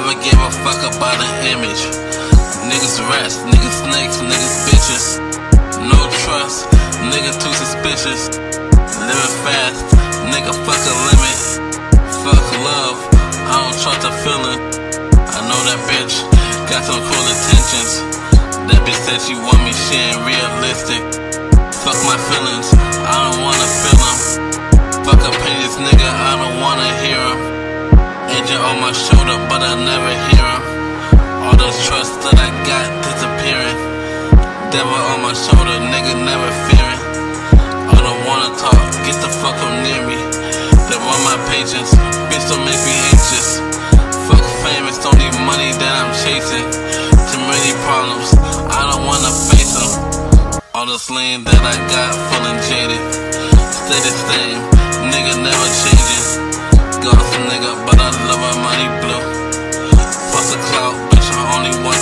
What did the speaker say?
fuck about an image. Niggas rats, niggas snakes, niggas bitches. No trust, nigga too suspicious. Living fast, nigga fuck a limit. Fuck love, I don't trust a feeling. I know that bitch got some cool intentions. That bitch said she want me, she ain't realistic. On my shoulder, but I never hear him. All the trust that I got disappearing. Devil on my shoulder, nigga, never fearing. I don't wanna talk, get the fuck up near me. They want my patience, bitch, don't make me anxious. Fuck famous, don't need money that I'm chasing. Too many problems, I don't wanna face them. All this lean that I got, feeling jaded. Stay the same, nigga never changing my money blue. Fuck the cloud, bitch, I'm only one.